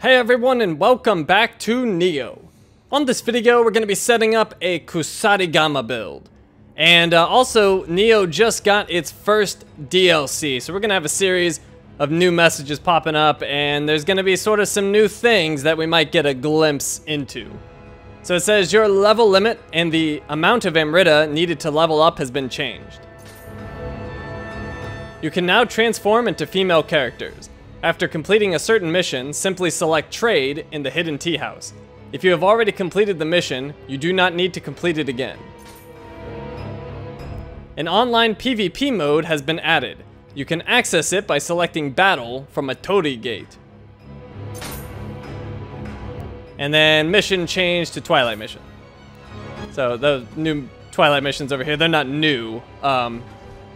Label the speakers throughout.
Speaker 1: Hey everyone and welcome back to Nioh. On this video we're going to be setting up a Kusarigama build. And uh, also Nioh just got its first DLC so we're going to have a series of new messages popping up and there's going to be sort of some new things that we might get a glimpse into. So it says your level limit and the amount of Amrita needed to level up has been changed. You can now transform into female characters. After completing a certain mission, simply select Trade in the Hidden Tea House. If you have already completed the mission, you do not need to complete it again. An online PvP mode has been added. You can access it by selecting Battle from a Torii Gate. And then mission change to Twilight mission. So the new Twilight missions over here, they're not new. Um,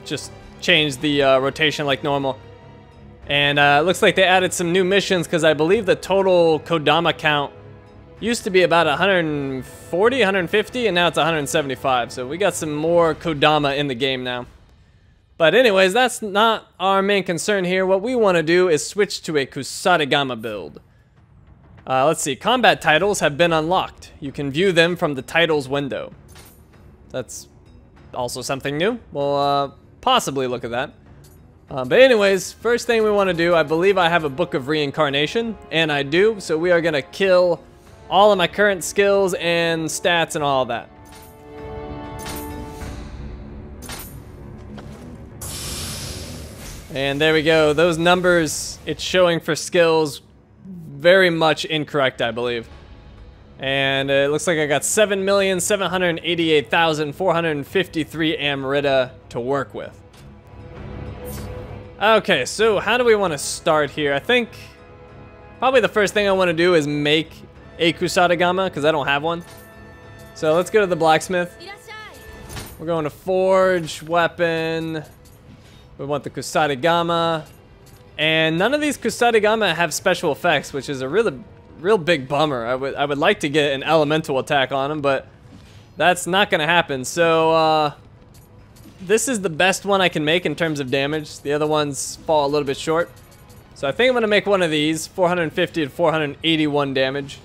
Speaker 1: just change the uh, rotation like normal. And uh, it looks like they added some new missions because I believe the total Kodama count used to be about 140, 150, and now it's 175. So we got some more Kodama in the game now. But anyways, that's not our main concern here. What we want to do is switch to a Kusarigama build. Uh, let's see, combat titles have been unlocked. You can view them from the titles window. That's also something new. We'll uh, possibly look at that. Uh, but anyways, first thing we want to do, I believe I have a Book of Reincarnation, and I do, so we are going to kill all of my current skills and stats and all that. And there we go, those numbers it's showing for skills very much incorrect, I believe. And it looks like I got 7,788,453 Amrita to work with. Okay, so how do we want to start here? I think probably the first thing I want to do is make a Kusarigama, because I don't have one. So let's go to the blacksmith. We're going to forge, weapon. We want the Kusarigama. And none of these Kusarigama have special effects, which is a really, real big bummer. I would, I would like to get an elemental attack on them, but that's not going to happen. So, uh, this is the best one I can make in terms of damage. The other ones fall a little bit short. So I think I'm going to make one of these, 450 to 481 damage.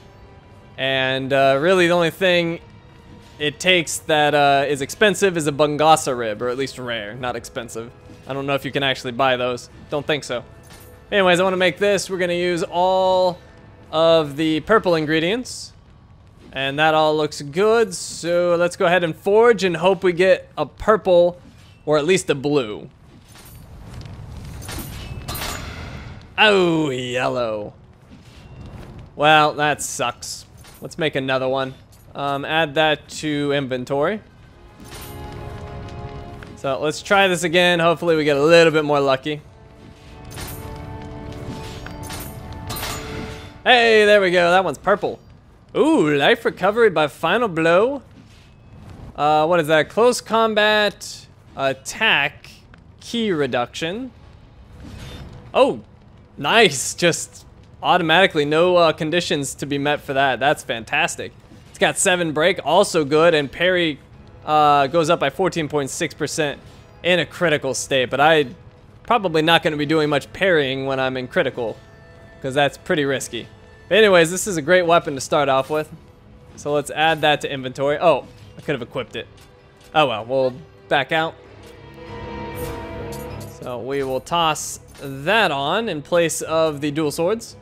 Speaker 1: And uh, really the only thing it takes that uh, is expensive is a Bungasa rib, or at least rare, not expensive. I don't know if you can actually buy those. Don't think so. Anyways, I want to make this. We're going to use all of the purple ingredients. And that all looks good. So let's go ahead and forge and hope we get a purple or at least a blue. Oh, yellow. Well, that sucks. Let's make another one. Um, add that to inventory. So let's try this again. Hopefully we get a little bit more lucky. Hey, there we go. That one's purple. Ooh, life recovery by final blow. Uh, what is that? Close combat attack ki reduction. Oh, nice. Just automatically no uh, conditions to be met for that. That's fantastic. It's got 7 break, also good, and parry uh, goes up by 14.6% in a critical state, but I probably not going to be doing much parrying when I'm in critical, because that's pretty risky. But anyways, this is a great weapon to start off with. So let's add that to inventory. Oh, I could have equipped it. Oh well, we'll back out. So we will toss that on in place of the dual swords.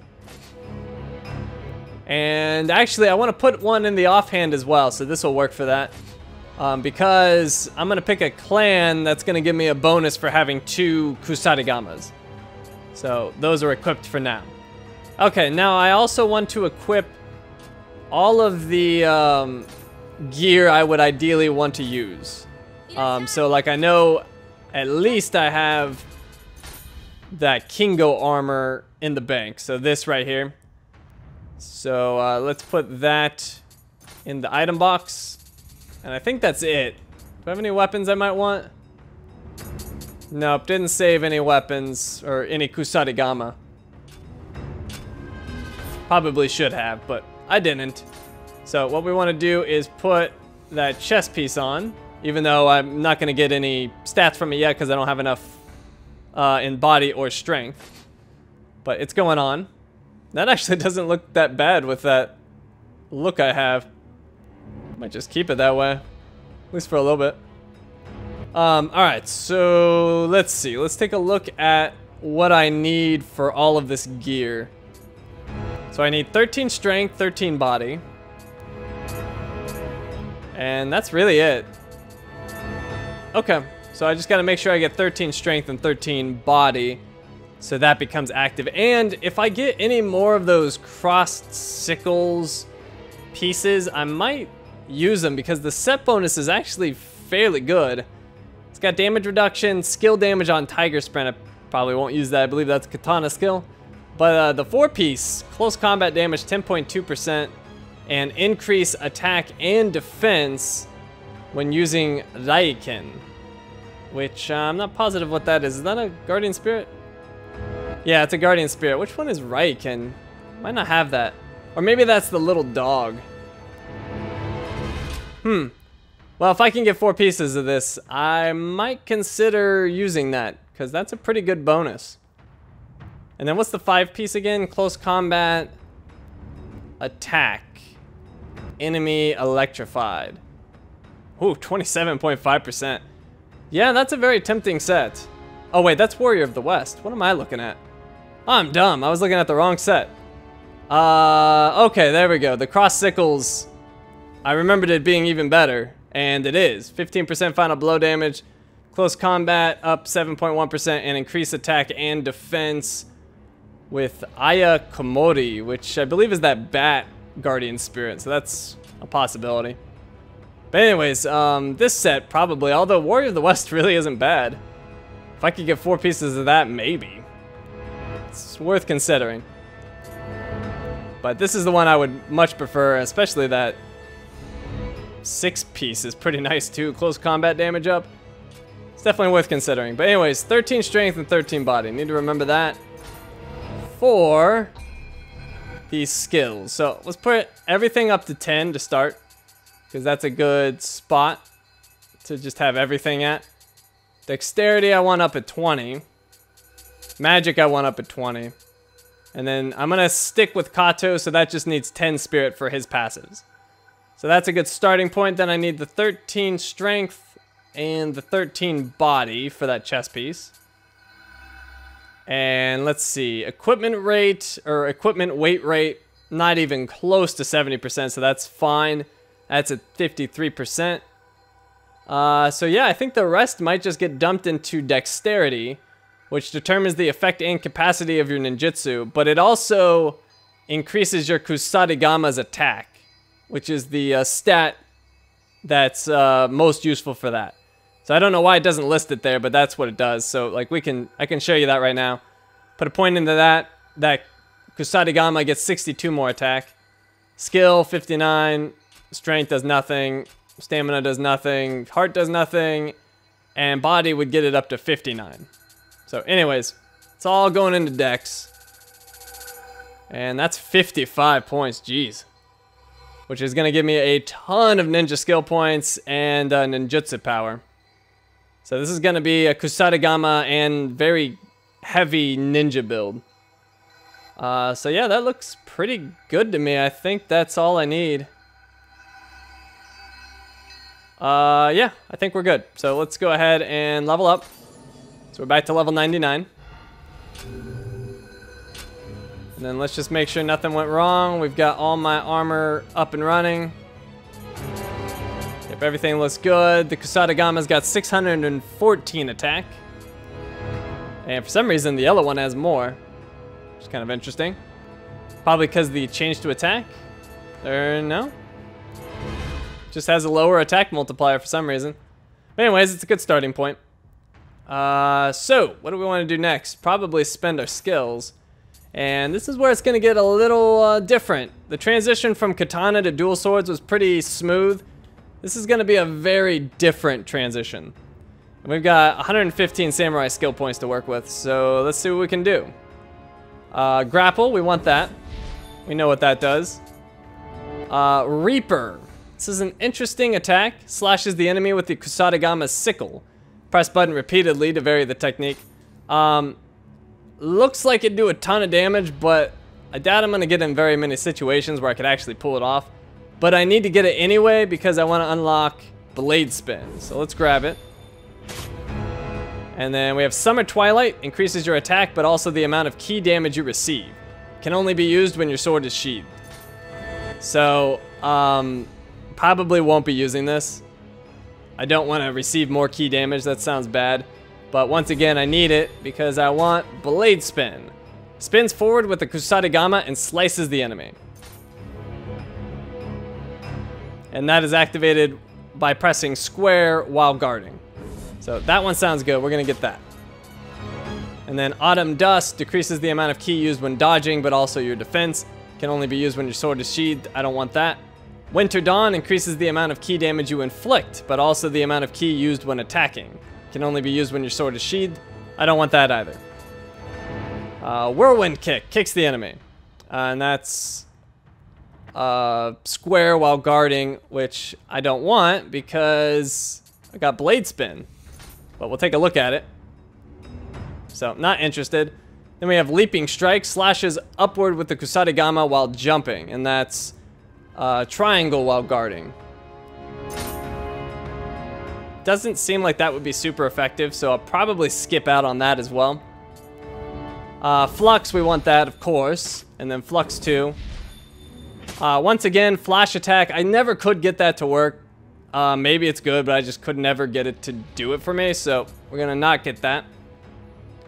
Speaker 1: And actually, I want to put one in the offhand as well, so this will work for that. Um, because I'm going to pick a clan that's going to give me a bonus for having two Kusarigamas. So those are equipped for now. Okay, now I also want to equip all of the um, gear I would ideally want to use. Um, so like I know at least I have that Kingo armor in the bank. So this right here. So uh, let's put that in the item box. And I think that's it. Do I have any weapons I might want? Nope, didn't save any weapons or any Kusarigama. Probably should have, but I didn't. So what we want to do is put that chest piece on even though I'm not going to get any stats from it yet because I don't have enough uh, in body or strength. But it's going on. That actually doesn't look that bad with that look I have. Might just keep it that way. At least for a little bit. Um, alright, so let's see. Let's take a look at what I need for all of this gear. So I need 13 strength, 13 body. And that's really it. Okay, so I just gotta make sure I get 13 strength and 13 body. So that becomes active. And if I get any more of those crossed sickles pieces, I might use them because the set bonus is actually fairly good. It's got damage reduction, skill damage on Tiger Sprint. I probably won't use that. I believe that's Katana skill. But uh, the four piece, close combat damage 10.2%, and increase attack and defense when using Raiken. Which uh, I'm not positive what that is. Is that a Guardian Spirit? Yeah, it's a Guardian Spirit. Which one is Raiken? Might not have that. Or maybe that's the little dog. Hmm. Well, if I can get four pieces of this, I might consider using that, because that's a pretty good bonus. And then what's the five piece again? Close combat, attack, enemy electrified. Ooh, 27.5%. Yeah, that's a very tempting set. Oh wait, that's Warrior of the West. What am I looking at? I'm dumb. I was looking at the wrong set. Uh, okay, there we go. The cross sickles. I remembered it being even better, and it is. 15% final blow damage, close combat up 7.1%, and increase attack and defense with Aya Komori, which I believe is that bat guardian spirit, so that's a possibility. But anyways, um, this set probably, although Warrior of the West really isn't bad. If I could get four pieces of that, maybe. It's worth considering. But this is the one I would much prefer, especially that six piece is pretty nice too. Close combat damage up. It's definitely worth considering. But anyways, 13 strength and 13 body. Need to remember that for these skills. So let's put everything up to 10 to start. Because that's a good spot to just have everything at. Dexterity I want up at 20. Magic I want up at 20. And then I'm going to stick with Kato, so that just needs 10 spirit for his passives. So that's a good starting point. Then I need the 13 strength and the 13 body for that chest piece. And let's see, equipment rate or equipment weight rate, not even close to 70%, so that's fine. That's at 53%. Uh, so yeah, I think the rest might just get dumped into dexterity, which determines the effect and capacity of your ninjutsu, but it also increases your Kusarigama's attack, which is the uh, stat that's uh, most useful for that. So I don't know why it doesn't list it there, but that's what it does. So like we can, I can show you that right now. Put a point into that. That Kusanagama gets 62 more attack. Skill 59. Strength does nothing. Stamina does nothing. Heart does nothing. And body would get it up to 59. So anyways, it's all going into dex. And that's 55 points. Jeez. Which is going to give me a ton of ninja skill points and uh, ninjutsu power. So this is going to be a Kusarigama and very heavy ninja build. Uh, so yeah, that looks pretty good to me. I think that's all I need. Uh, yeah, I think we're good. So let's go ahead and level up. So we're back to level 99. And then let's just make sure nothing went wrong. We've got all my armor up and running. If everything looks good, the Kusarigama's got 614 attack. And for some reason, the yellow one has more. Which is kind of interesting. Probably because the change to attack? Or no? Just has a lower attack multiplier for some reason. But anyways, it's a good starting point. Uh, so, what do we want to do next? Probably spend our skills. And this is where it's going to get a little uh, different. The transition from katana to dual swords was pretty smooth. This is going to be a very different transition. And we've got 115 samurai skill points to work with, so let's see what we can do. Uh, grapple, we want that. We know what that does. Uh, Reaper. This is an interesting attack. Slashes the enemy with the Kusarigama's sickle. Press button repeatedly to vary the technique. Um, looks like it'd do a ton of damage, but I doubt I'm going to get in very many situations where I could actually pull it off. But I need to get it anyway because I want to unlock Blade Spin. So let's grab it. And then we have Summer Twilight, increases your attack, but also the amount of ki damage you receive. Can only be used when your sword is sheathed. So, um, probably won't be using this. I don't want to receive more ki damage, that sounds bad. But once again, I need it because I want Blade Spin. Spins forward with the Kusarigama and slices the enemy. And that is activated by pressing square while guarding. So that one sounds good. We're to get that. And then Autumn Dust decreases the amount of ki used when dodging, but also your defense. Can only be used when your sword is sheathed. I don't want that. Winter Dawn increases the amount of ki damage you inflict, but also the amount of ki used when attacking. Can only be used when your sword is sheathed. I don't want that either. Uh, Whirlwind Kick kicks the enemy. Uh, and that's uh, square while guarding, which I don't want because I got Blade Spin. But we'll take a look at it. So, not interested. Then we have Leaping Strike, slashes upward with the Kusarigama while jumping, and that's uh, triangle while guarding. Doesn't seem like that would be super effective, so I'll probably skip out on that as well. Uh, Flux, we want that, of course, and then Flux 2. Uh, once again, Flash Attack, I never could get that to work. Uh, maybe it's good, but I just could never get it to do it for me, so we're gonna not get that.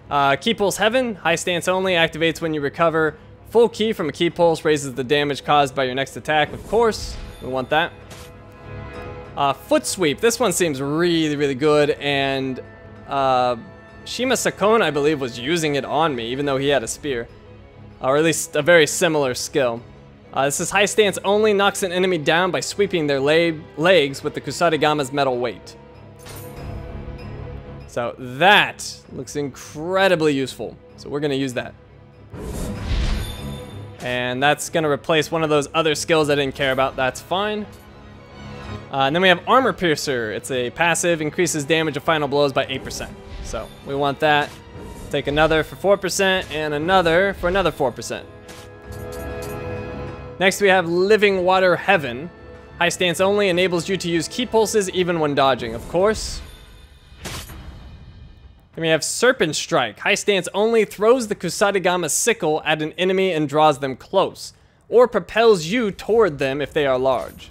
Speaker 1: Uh, Pulse Heaven, high stance only, activates when you recover. Full ki from a ki pulse raises the damage caused by your next attack, of course. We want that. Uh, foot Sweep, this one seems really, really good, and uh, Shima Sakon, I believe, was using it on me, even though he had a spear. Or at least a very similar skill. Uh, this is high stance only, knocks an enemy down by sweeping their legs with the Kusarigama's metal weight. So that looks incredibly useful. So we're going to use that. And that's going to replace one of those other skills I didn't care about. That's fine. Uh, and then we have Armor Piercer. It's a passive, increases damage of final blows by 8%. So we want that. Take another for 4% and another for another 4%. Next we have Living Water Heaven. High stance only enables you to use key pulses even when dodging, of course. Then we have Serpent Strike. High stance only throws the Kusarigama sickle at an enemy and draws them close, or propels you toward them if they are large.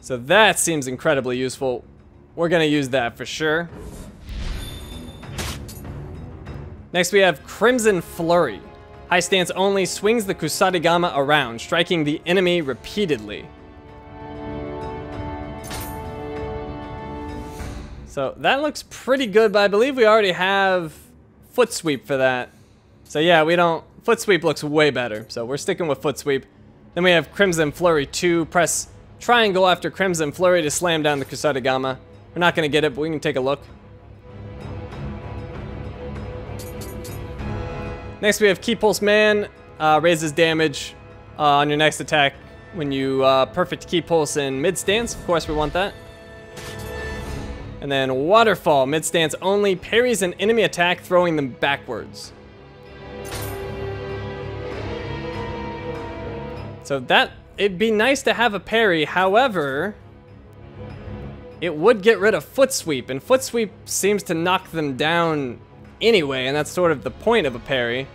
Speaker 1: So that seems incredibly useful. We're gonna use that for sure. Next we have Crimson Flurry. High stance only swings the Kusarigama around, striking the enemy repeatedly. So that looks pretty good, but I believe we already have foot sweep for that. So yeah, we don't, foot sweep looks way better. So we're sticking with foot sweep. Then we have Crimson Flurry 2. Press triangle after Crimson Flurry to slam down the Kusarigama. We're not going to get it, but we can take a look. Next we have Ki Pulse Man, uh, raises damage uh, on your next attack when you uh, perfect Ki Pulse in mid stance. Of course we want that. And then Waterfall, mid stance only, parries an enemy attack throwing them backwards. So that, it'd be nice to have a parry, however, it would get rid of Foot Sweep, and Foot Sweep seems to knock them down anyway, and that's sort of the point of a parry.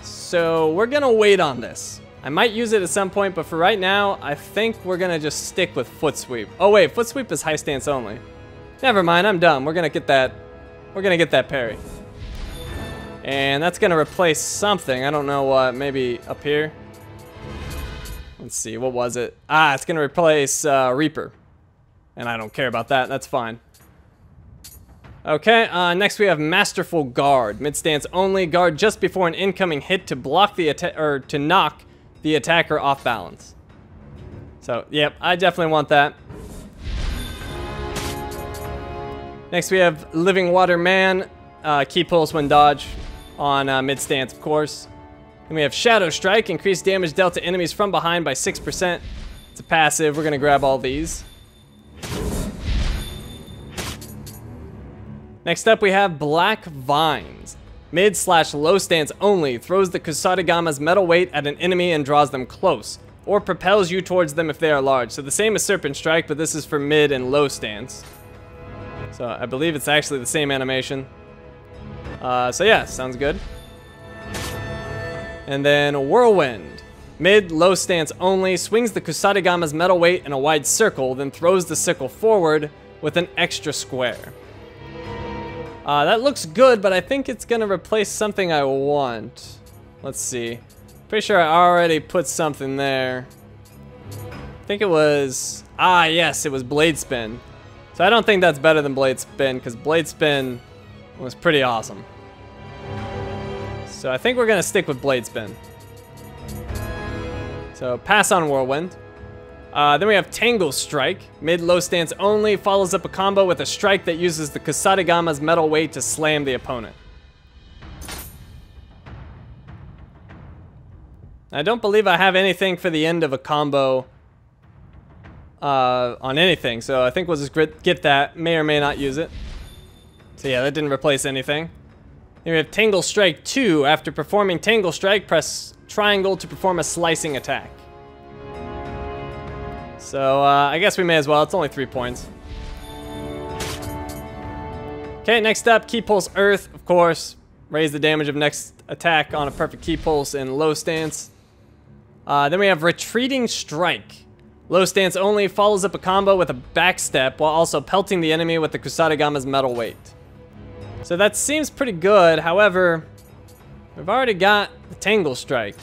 Speaker 1: So we're gonna wait on this. I might use it at some point, but for right now, I think we're gonna just stick with foot sweep. Oh wait, foot sweep is high stance only. Never mind, I'm dumb. We're gonna get that, we're gonna get that parry. And that's gonna replace something. I don't know what, maybe up here. Let's see, what was it? Ah, it's gonna replace uh, Reaper. And I don't care about that, that's fine. Okay, uh, next we have Masterful Guard. Mid-stance only. Guard just before an incoming hit to block the attack, or to knock the attacker off balance. So, yep, I definitely want that. Next we have Living Water Man. Uh, ki pulse when dodge on uh, mid-stance, of course. Then we have Shadow Strike. Increased damage dealt to enemies from behind by 6%. It's a passive. We're to grab all these. Next up, we have Black Vines. Mid slash low stance only throws the Kusarigama's metal weight at an enemy and draws them close, or propels you towards them if they are large. So the same as Serpent Strike, but this is for mid and low stance. So I believe it's actually the same animation. Uh, so yeah, sounds good. And then a Whirlwind. Mid, low stance only, swings the Kusarigama's metal weight in a wide circle, then throws the sickle forward with an extra square. Uh, that looks good, but I think it's gonna replace something I want. Let's see. Pretty sure I already put something there. I think it was, ah yes, it was Blade Spin. So I don't think that's better than Blade Spin, because Blade Spin was pretty awesome. So I think we're gonna stick with Blade Spin. So pass on Whirlwind. Uh, then we have Tangle Strike. Mid-low stance only, follows up a combo with a strike that uses the Kusarigama's metal weight to slam the opponent. I don't believe I have anything for the end of a combo uh, on anything, so I think we'll just get that. May or may not use it. So yeah, that didn't replace anything. Then we have Tangle Strike 2. After performing Tangle Strike, press triangle to perform a slicing attack. So, uh, I guess we may as well. It's only three points. Okay, next up, Ki Pulse Earth, of course. Raise the damage of next attack on a perfect Ki Pulse in low stance. Uh, then we have Retreating Strike. Low stance only, follows up a combo with a backstep while also pelting the enemy with the Kusarigama's metal weight. So that seems pretty good, however, We've already got the Tangle Strike.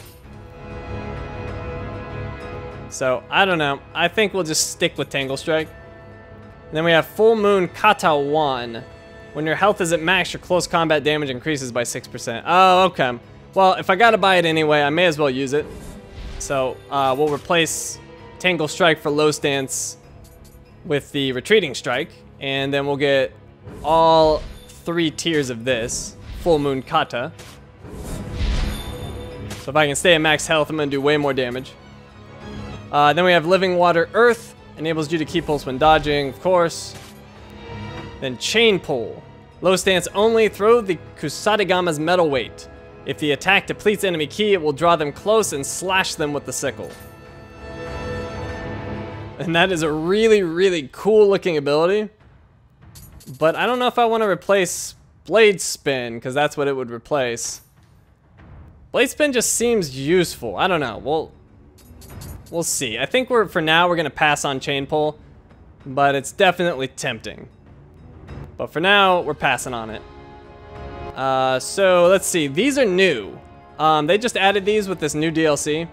Speaker 1: So, I don't know. I think we'll just stick with Tangle Strike. And then we have Full Moon Kata 1. When your health is at max, your close combat damage increases by 6%. Oh, okay. Well, if I gotta buy it anyway, I may as well use it. So, uh, we'll replace Tangle Strike for low stance with the Retreating Strike. And then we'll get all three tiers of this. Full Moon Kata. So if I can stay at max health, I'm going to do way more damage. Uh, then we have Living Water Earth. Enables you to keep pulse when dodging, of course. Then Chain Pull. Low stance only. Throw the Kusarigama's metal weight. If the attack depletes enemy ki, it will draw them close and slash them with the sickle. And that is a really, really cool looking ability. But I don't know if I want to replace Blade Spin, because that's what it would replace. Blade Spin just seems useful. I don't know. We'll, we'll see. I think we're, for now, we're going to pass on Chain Pull, but it's definitely tempting. But for now, we're passing on it. Uh, so let's see. These are new. Um, they just added these with this new DLC.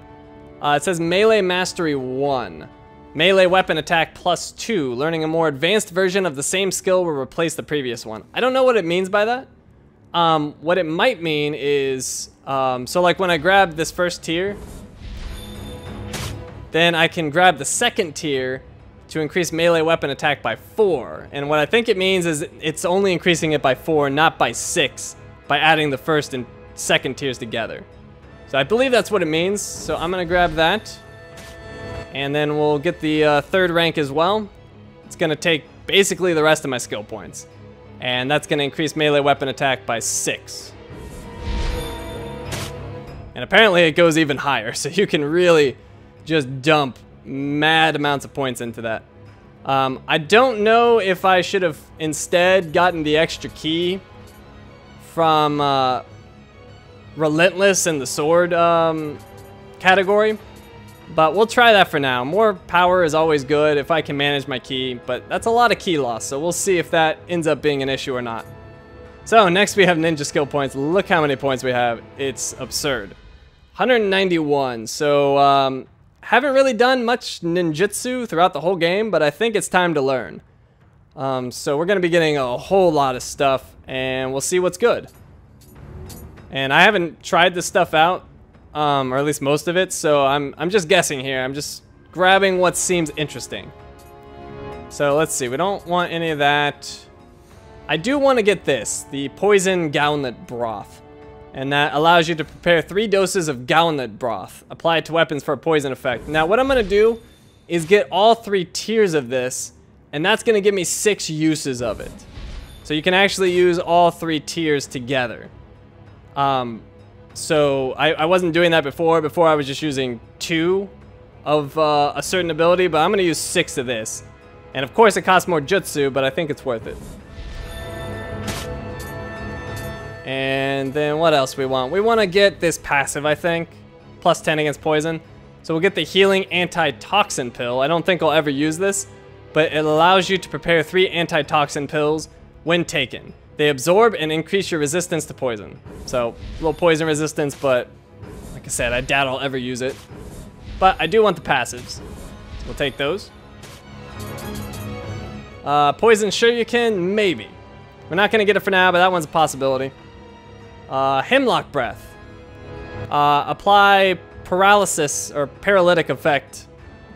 Speaker 1: Uh, it says Melee Mastery 1. Melee weapon attack plus 2. Learning a more advanced version of the same skill will replace the previous one. I don't know what it means by that. Um, what it might mean is, um, so like when I grab this first tier, then I can grab the second tier to increase melee weapon attack by four. And what I think it means is it's only increasing it by four, not by six, by adding the first and second tiers together. So I believe that's what it means. So I'm gonna grab that. And then we'll get the uh, third rank as well. It's gonna take basically the rest of my skill points. And that's to increase melee weapon attack by 6. And apparently it goes even higher, so you can really just dump mad amounts of points into that. Um, I don't know if I should have instead gotten the extra ki from uh, Relentless and the Sword um, category. But we'll try that for now. More power is always good if I can manage my ki, but that's a lot of ki loss, so we'll see if that ends up being an issue or not. So next we have ninja skill points. Look how many points we have. It's absurd. 191. So um, haven't really done much ninjutsu throughout the whole game, but I think it's time to learn. Um, so we're going to be getting a whole lot of stuff, and we'll see what's good. And I haven't tried this stuff out um, or at least most of it. So I'm, I'm just guessing here. I'm just grabbing what seems interesting. So let's see. We don't want any of that. I do want to get this, the Poison Gauntlet Broth. And that allows you to prepare three doses of Gauntlet Broth, applied to weapons for a poison effect. Now what I'm going to do is get all three tiers of this, and that's going to give me six uses of it. So you can actually use all three tiers together. Um, so I, I wasn't doing that before. Before I was just using two of uh, a certain ability, but I'm going to use six of this. And of course it costs more jutsu, but I think it's worth it. And then what else we want? We want to get this passive, I think. Plus 10 against poison. So we'll get the healing antitoxin pill. I don't think I'll ever use this, but it allows you to prepare three antitoxin pills when taken. They absorb and increase your resistance to poison. So, a little poison resistance, but like I said, I doubt I'll ever use it. But I do want the passives. So we'll take those. Uh, poison sure you can, maybe. We're not going to get it for now, but that one's a possibility. Uh, Hemlock Breath. Uh, apply paralysis or paralytic effect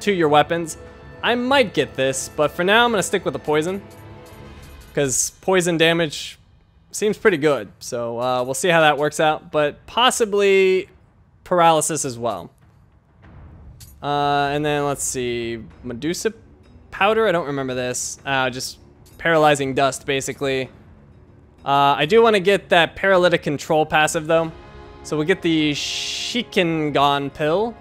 Speaker 1: to your weapons. I might get this, but for now I'm going to stick with the poison. Because poison damage seems pretty good. So uh, we'll see how that works out. But possibly paralysis as well. Uh, and then let's see. Medusa powder? I don't remember this. Uh, just paralyzing dust, basically. Uh, I do want to get that paralytic control passive, though. So we'll get the Shikengon pill.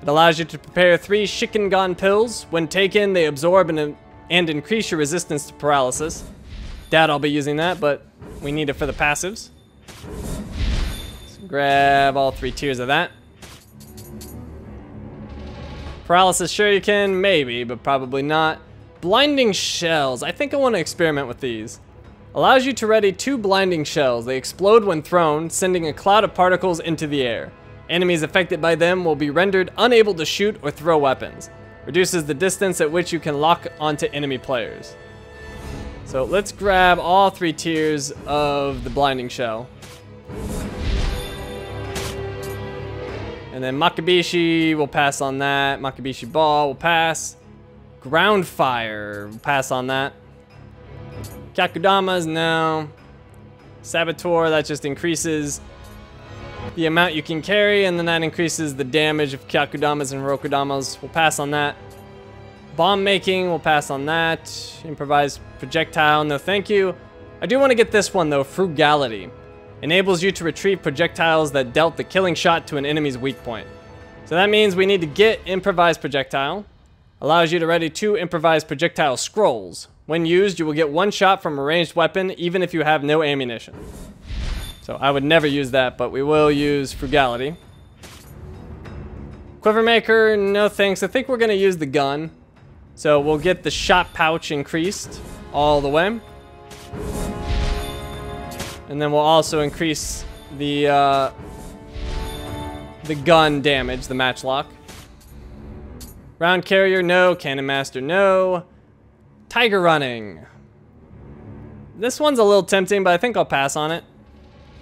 Speaker 1: It allows you to prepare three Shikengon pills. When taken, they absorb and, and increase your resistance to paralysis. Doubt I'll be using that, but we need it for the passives. Grab all three tiers of that. Paralysis, sure you can, maybe, but probably not. Blinding shells, I think I want to experiment with these. Allows you to ready two blinding shells. They explode when thrown, sending a cloud of particles into the air. Enemies affected by them will be rendered unable to shoot or throw weapons. Reduces the distance at which you can lock onto enemy players. So let's grab all three tiers of the blinding shell. And then Makibishi will pass on that. Makibishi Ball will pass. Ground Fire, will pass on that. Kyakudamas, no. Saboteur, that just increases the amount you can carry, and then that increases the damage of Kyakudamas and Rokudamas. We'll pass on that. Bomb making, we'll pass on that. Improvised projectile, no thank you. I do want to get this one though, Frugality. Enables you to retrieve projectiles that dealt the killing shot to an enemy's weak point. So that means we need to get improvised projectile. Allows you to ready two improvised projectile scrolls. When used, you will get one shot from a ranged weapon, even if you have no ammunition. So I would never use that, but we will use Frugality. Quivermaker, no thanks. I think we're going to use the gun. So we'll get the shot pouch increased all the way. And then we'll also increase the, uh, the gun damage, the matchlock. Round carrier, no. Cannon master, no. Tiger running. This one's a little tempting, but I think I'll pass on it.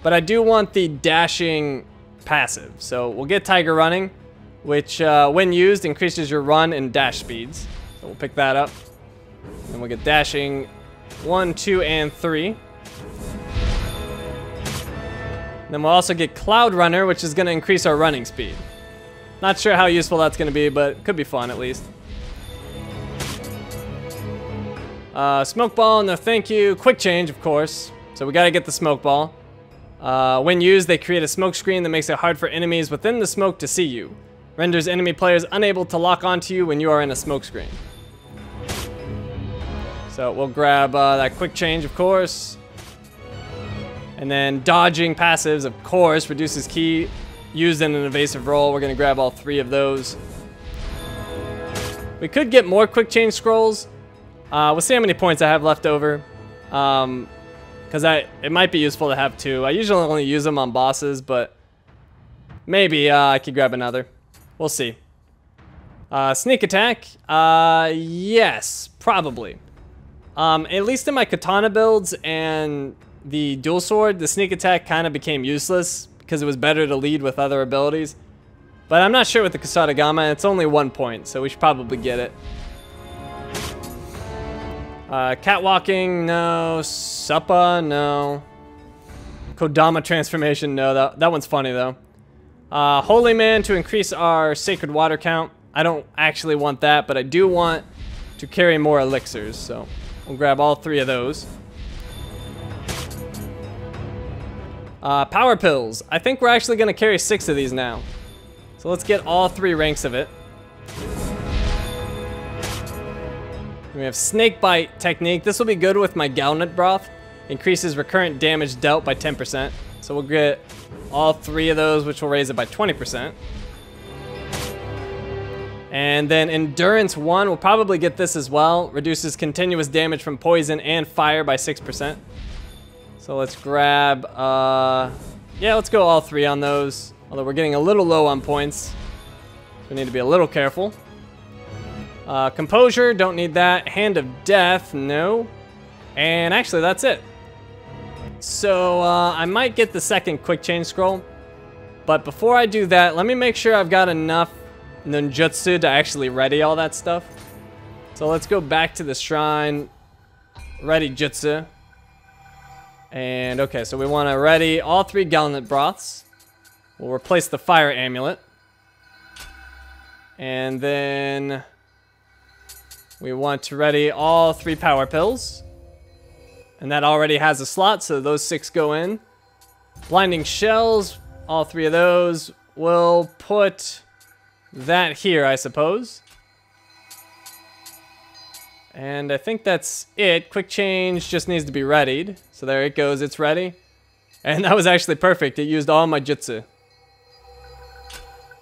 Speaker 1: But I do want the dashing passive. So we'll get Tiger running, which uh, when used increases your run and dash speeds. So we'll pick that up. And we'll get dashing one, two, and three. Then we'll also get Cloud Runner, which is going to increase our running speed. Not sure how useful that's going to be, but could be fun at least. Uh, smoke ball, no thank you. Quick change, of course. So we gotta get the smoke ball. Uh, when used, they create a smoke screen that makes it hard for enemies within the smoke to see you. Renders enemy players unable to lock onto you when you are in a smoke screen. So we'll grab uh, that quick change, of course. And then dodging passives, of course, reduces ki used in an evasive roll. We're gonna grab all three of those. We could get more quick change scrolls, uh, we'll see how many points I have left over. Um, because I it might be useful to have two. I usually only use them on bosses, but maybe uh, I could grab another. We'll see. Uh, sneak attack. Uh, yes, probably. Um, at least in my katana builds and the dual sword, the sneak attack kind of became useless because it was better to lead with other abilities. But I'm not sure with the Kusarigama. It's only one point, so we should probably get it. Uh, catwalking, no. Suppa, no. Kodama transformation, no. That, that one's funny, though. Uh, Holy Man to increase our sacred water count. I don't actually want that, but I do want to carry more elixirs, so we'll grab all three of those. Uh, power pills. I think we're actually going to carry six of these now. So let's get all three ranks of it. We have Snake Bite technique. This will be good with my Gauntlet Broth. Increases recurrent damage dealt by 10%. So we'll get all three of those, which will raise it by 20%. And then Endurance 1, we'll probably get this as well. Reduces continuous damage from poison and fire by 6%. So let's grab, uh, yeah, let's go all three on those. Although we're getting a little low on points. So we need to be a little careful. Uh, composure, don't need that. Hand of Death, no. And actually, that's it. So uh, I might get the second quick change scroll. But before I do that, let me make sure I've got enough ninjutsu to actually ready all that stuff. So let's go back to the shrine. Ready jutsu. And okay, so we want to ready all three Gauntlet broths. We'll replace the fire amulet. And then we want to ready all three power pills. And that already has a slot, so those six go in. Blinding shells, all three of those. We'll put that here, I suppose. And I think that's it. Quick change just needs to be readied. So there it goes, it's ready. And that was actually perfect. It used all my jutsu.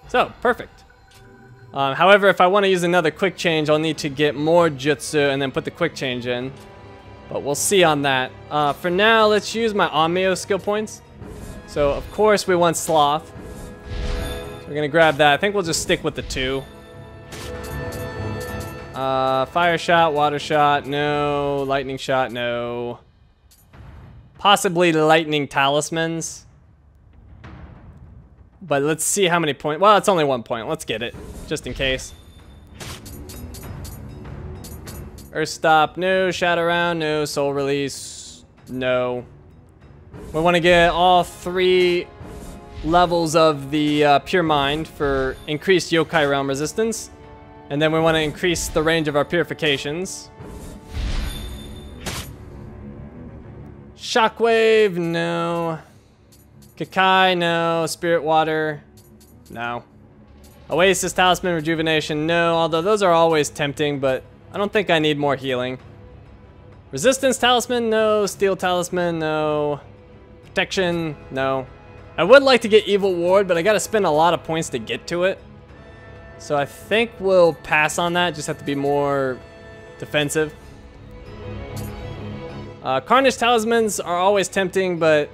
Speaker 1: So, perfect. Um, however, if I want to use another quick change, I'll need to get more jutsu and then put the quick change in. But we'll see on that. Uh, for now, let's use my Onmyo skill points. So, of course, we want Sloth. We're to grab that. I think we'll just stick with the two. Uh, fire shot, water shot, no. Lightning shot, no. Possibly lightning talismans. But let's see how many points. Well, it's only one point. Let's get it, just in case. Earth stop, no. Shadow round, no. Soul release, no. We want to get all three levels of the uh, Pure Mind for increased Yokai Realm resistance. And then we want to increase the range of our purifications. Shockwave, no. Kakai, no. Spirit Water, no. Oasis, Talisman, Rejuvenation, no. Although those are always tempting, but I don't think I need more healing. Resistance Talisman, no. Steel Talisman, no. Protection, no. I would like to get Evil Ward, but I gotta spend a lot of points to get to it. So I think we'll pass on that, just have to be more defensive. Uh, Carnage Talismans are always tempting, but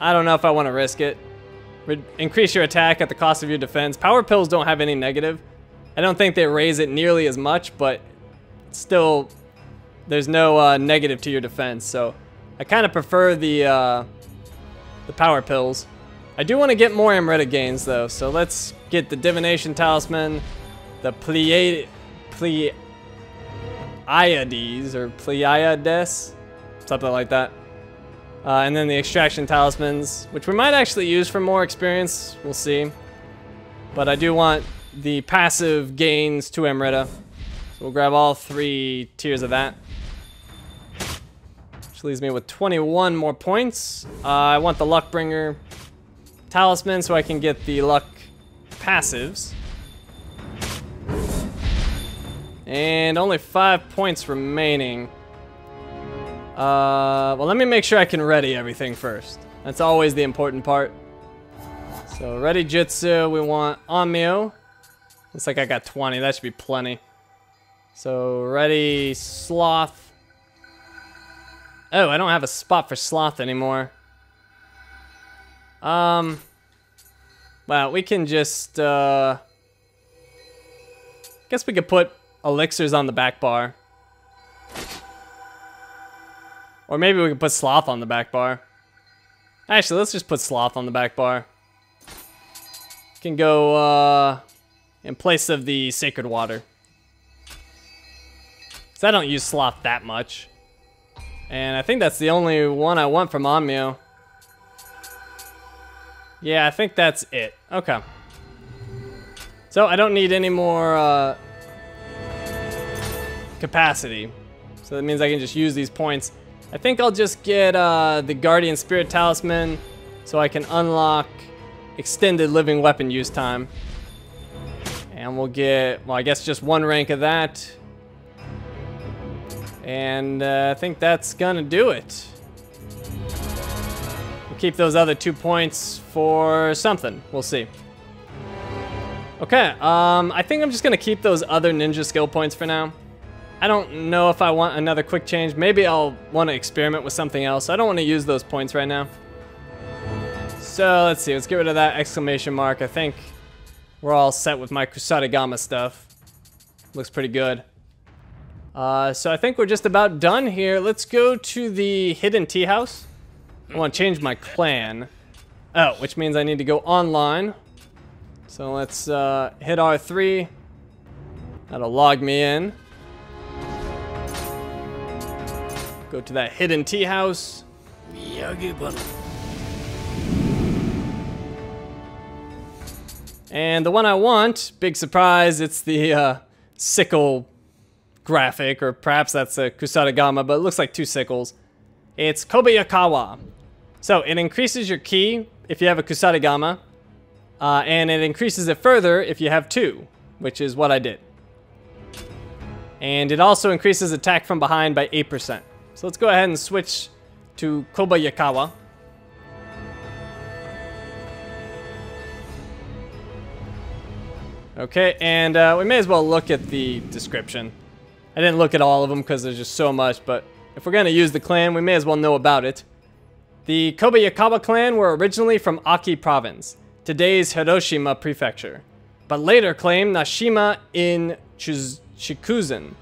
Speaker 1: I don't know if I want to risk it. Re increase your attack at the cost of your defense. Power Pills don't have any negative. I don't think they raise it nearly as much, but still, there's no uh, negative to your defense. So I kind of prefer the, uh, the Power Pills. I do want to get more Amrita gains, though, so let's get the Divination Talisman, the Pleiades, or Pleiades, something like that. Uh, and then the Extraction Talismans, which we might actually use for more experience, we'll see. But I do want the passive gains to Amrita. So we'll grab all three tiers of that. Which leaves me with 21 more points. Uh, I want the Luckbringer Talisman so I can get the luck passives. And only five points remaining. Uh, well, let me make sure I can ready everything first. That's always the important part. So, ready Jutsu, we want Onmyo. Looks like I got 20, that should be plenty. So, ready Sloth. Oh, I don't have a spot for Sloth anymore. Um, well, we can just, uh, guess we could put elixirs on the back bar. Or maybe we can put sloth on the back bar. Actually, let's just put sloth on the back bar. Can go, uh, in place of the sacred water. Because I don't use sloth that much. And I think that's the only one I want from Onmyo. Yeah, I think that's it. Okay. So I don't need any more uh, capacity. So that means I can just use these points. I think I'll just get uh, the Guardian Spirit Talisman so I can unlock extended living weapon use time. And we'll get, well, I guess just one rank of that. And uh, I think that's gonna do it. Keep those other two points for something. We'll see. Okay, um, I think I'm just gonna keep those other ninja skill points for now. I don't know if I want another quick change. Maybe I'll want to experiment with something else. I don't want to use those points right now. So let's see, let's get rid of that exclamation mark. I think we're all set with my Kusarigama stuff. Looks pretty good. Uh, so I think we're just about done here. Let's go to the hidden tea house. I want to change my clan. Oh, which means I need to go online. So let's uh, hit R3. That'll log me in. Go to that hidden tea house. And the one I want, big surprise, it's the uh, sickle graphic, or perhaps that's a Kusarigama, but it looks like two sickles. It's Kobayakawa. So it increases your ki if you have a Kusarigama, uh, and it increases it further if you have two, which is what I did. And it also increases attack from behind by 8%. So let's go ahead and switch to Kobayakawa. Okay, and uh, we may as well look at the description. I didn't look at all of them because there's just so much, but if we're going to use the clan, we may as well know about it. The Kobayakawa clan were originally from Aki province, today's Hiroshima prefecture, but later claimed Nashima in Chikuzen,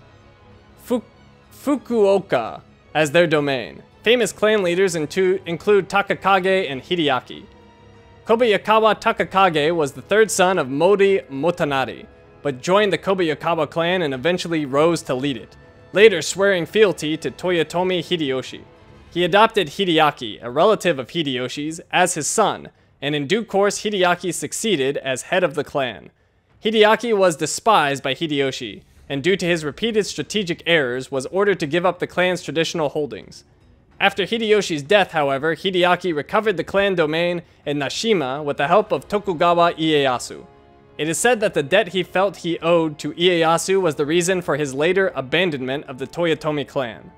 Speaker 1: Fukuoka, as their domain. Famous clan leaders include Takakage and Hideaki. Kobayakawa Takakage was the third son of Mori Motonari, but joined the Kobayakawa clan and eventually rose to lead it, later swearing fealty to Toyotomi Hideyoshi. He adopted Hideaki, a relative of Hideyoshi's, as his son, and in due course Hideaki succeeded as head of the clan. Hideaki was despised by Hideyoshi, and due to his repeated strategic errors, was ordered to give up the clan's traditional holdings. After Hideyoshi's death, however, Hideaki recovered the clan domain in Nashima with the help of Tokugawa Ieyasu. It is said that the debt he felt he owed to Ieyasu was the reason for his later abandonment of the Toyotomi clan.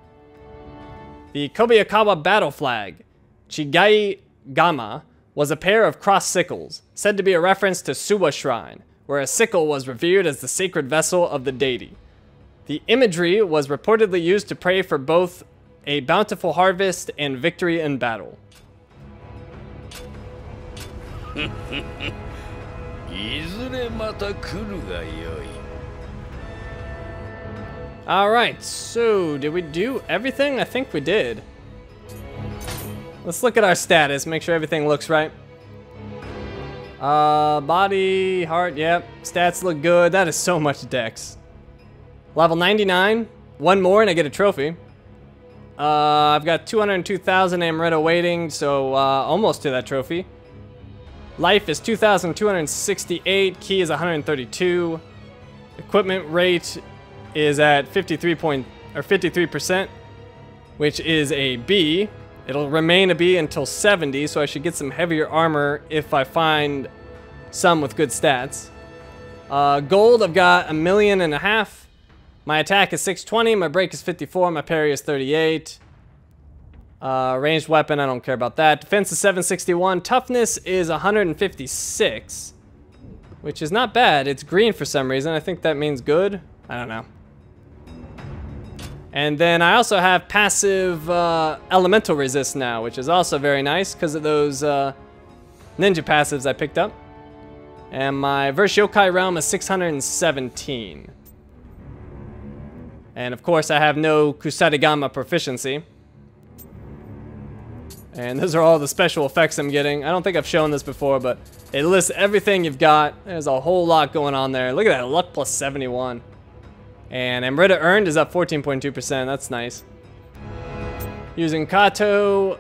Speaker 1: The Kobayakawa battle flag, Chigai Gama, was a pair of cross sickles, said to be a reference to Suwa Shrine, where a sickle was revered as the sacred vessel of the deity. The imagery was reportedly used to pray for both a bountiful harvest and victory in battle. Alright, so did we do everything? I think we did. Let's look at our status, make sure everything looks right. Uh, body, heart, yep. Stats look good. That is so much dex. Level 99. One more and I get a trophy. Uh, I've got 202,000 Amrita waiting, so uh, almost to that trophy. Life is 2,268. Ki is 132. Equipment rate is at 53 point or 53%, which is a B. It'll remain a B until 70, so I should get some heavier armor if I find some with good stats. Uh, gold, I've got a million and a half. My attack is 620, my break is 54, my parry is 38. Uh, ranged weapon, I don't care about that. Defense is 761. Toughness is 156, which is not bad. It's green for some reason. I think that means good. I don't know. And then I also have passive uh, elemental resist now, which is also very nice because of those uh, ninja passives I picked up. And my Verse Yokai realm is 617. And of course I have no Kusarigama proficiency. And those are all the special effects I'm getting. I don't think I've shown this before, but it lists everything you've got. There's a whole lot going on there. Look at that, luck plus 71. And Amrita earned is up 14.2%. That's nice. Using Kato,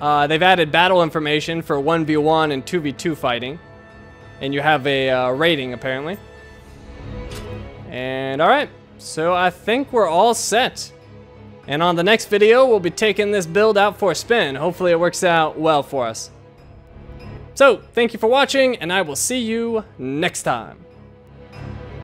Speaker 1: uh, they've added battle information for 1v1 and 2v2 fighting. And you have a uh, rating, apparently. And alright, so I think we're all set. And on the next video, we'll be taking this build out for a spin. Hopefully it works out well for us. So, thank you for watching, and I will see you next time.